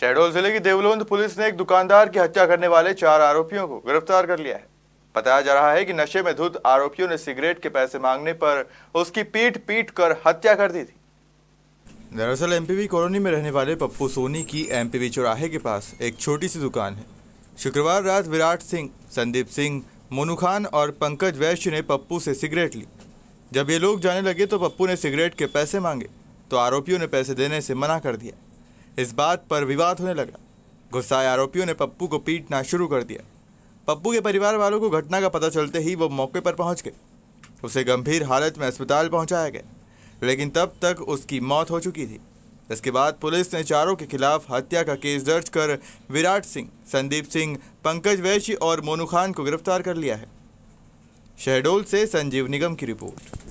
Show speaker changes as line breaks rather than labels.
शहडोल ज़िले की देवलोंद पुलिस ने एक दुकानदार की हत्या करने वाले चार आरोपियों को गिरफ़्तार कर लिया है। बताया जा रहा है कि नशे में धुत आरोपियों ने सिगरेट के पैसे मांगने पर उसकी पीट पीट कर हत्या कर दी थी। दरअसल एमपीवी कॉलोनी में रहने वाले पप्पू सोनी की एमपीवी चौराहे के पास एक छोटी सी दुकान है। शुक्रवार रात विराट सिंह, संदीप सिंह, मोनू खान और पंकज वैश्य ने पप्पू से सिगरेट ली। जब ये लोग जाने लगे तो पप्पू ने सिगरेट के पैसे मांगे तो आरोपियों ने पैसे देने से मना कर दिया। इस बात पर विवाद होने लगा। गुस्साए आरोपियों ने पप्पू को पीटना शुरू कर दिया। पप्पू के परिवार वालों को घटना का पता चलते ही वो मौके पर पहुँच गए। उसे गंभीर हालत में अस्पताल पहुँचाया गया, लेकिन तब तक उसकी मौत हो चुकी थी। इसके बाद पुलिस ने चारों के खिलाफ हत्या का केस दर्ज कर विराट सिंह, संदीप सिंह, पंकज वैश्य और मोनू खान को गिरफ़्तार कर लिया है। शहडोल से संजीव निगम की रिपोर्ट।